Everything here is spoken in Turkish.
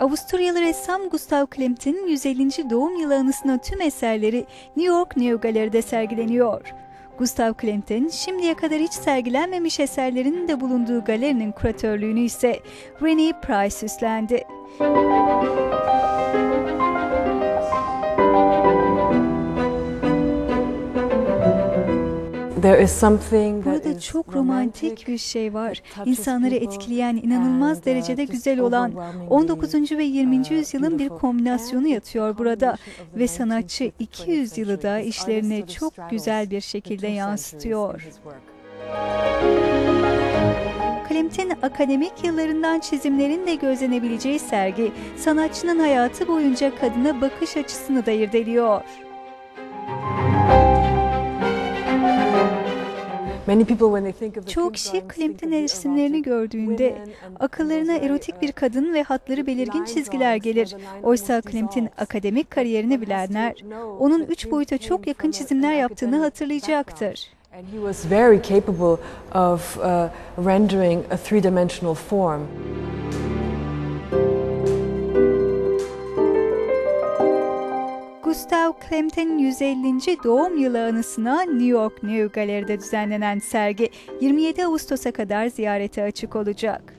Avusturyalı ressam Gustav Klimt'in 150. doğum yılı anısına tüm eserleri New York Neo Gallery'de sergileniyor. Gustav Klimt'in şimdiye kadar hiç sergilenmemiş eserlerinin de bulunduğu galerinin kuratörlüğünü ise Renee Price üstlendi. Burada çok romantik bir şey var. İnsanları etkileyen, inanılmaz derecede güzel olan 19. ve 20. yüzyılın bir kombinasyonu yatıyor burada ve sanatçı 200 yılı da işlerini çok güzel bir şekilde yansıtıyor. Klimt'in akademik yıllarından çizimlerin de gözlenebileceği sergi, sanatçının hayatı boyunca kadına bakış açısını da irdeliyor. Çoğu kişi Klimt'in resimlerini gördüğünde akıllarına erotik bir kadın ve hatları belirgin çizgiler gelir. Oysa Klimt'in akademik kariyerini bilenler onun üç boyuta çok yakın çizimler yaptığını hatırlayacaktır. And he was very capable of uh, rendering a three-dimensional form. Gustav Klimt'in 150. doğum yılı anısına New York New Gallery'de düzenlenen sergi 27 Ağustos'a kadar ziyarete açık olacak.